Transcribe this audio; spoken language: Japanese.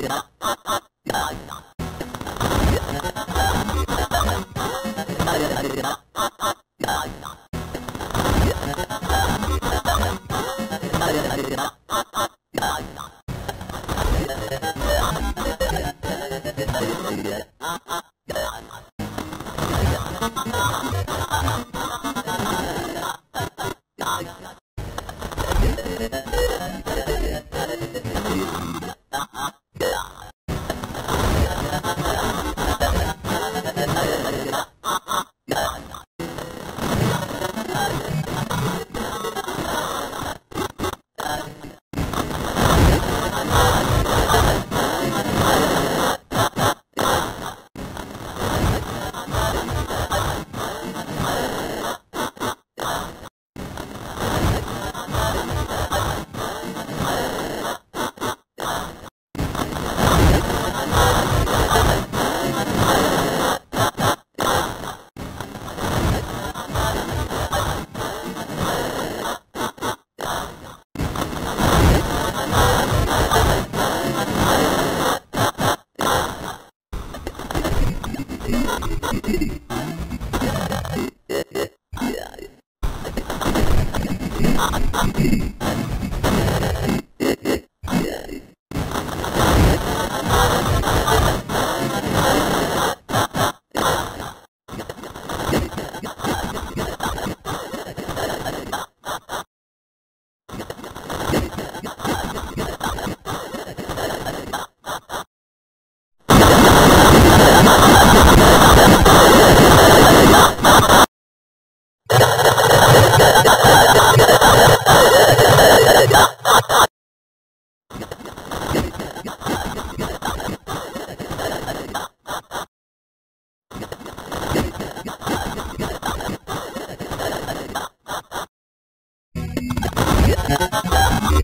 Yeah. Yeah.